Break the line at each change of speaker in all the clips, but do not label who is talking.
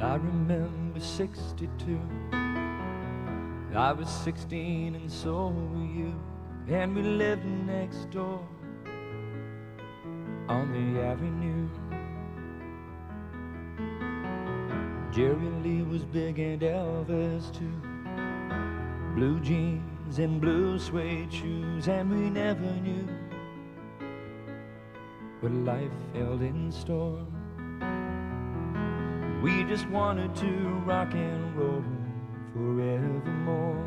I remember 62. I was 16 and so were you. And we lived next door on the avenue. Jerry Lee was big and Elvis too. Blue jeans and blue suede shoes, and we never knew what life held in store. We just wanted to rock and roll forevermore.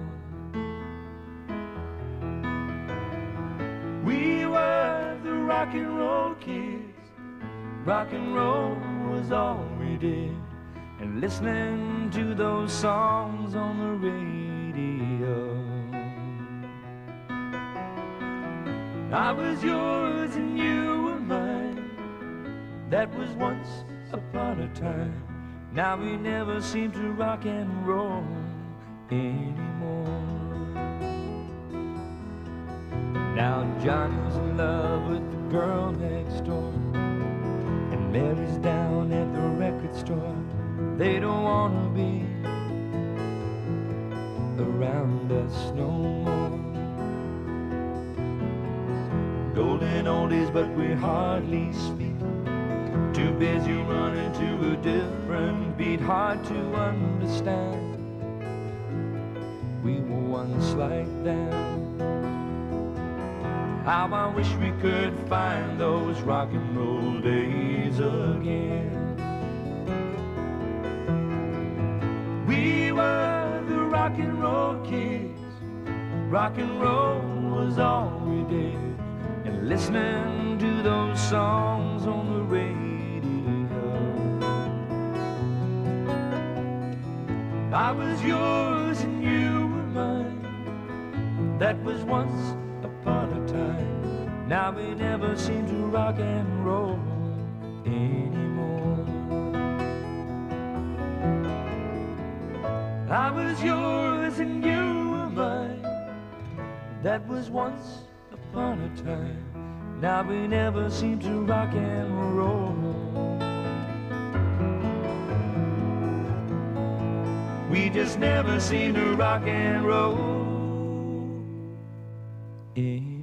We were the rock and roll kids. Rock and roll was all we did. And listening to those songs on the radio. I was yours and you were mine. That was once upon a time. Now we never seem to rock and roll anymore. Now Johnny's in love with the girl next door. And Mary's down at the record store. They don't wanna be around us no more. Golden oldies, but we hardly speak. Too busy running to a different beat, hard to understand. We were once like them. How I wish we could find those rock and roll days again. We were the rock and roll kids. Rock and roll was all we did. And listening to I was yours and you were mine. That was once upon a time. Now we never seem to rock and roll anymore. I was yours and you were mine. That was once upon a time. Now we never seem to rock and roll. We just never seem to rock and roll. anymore.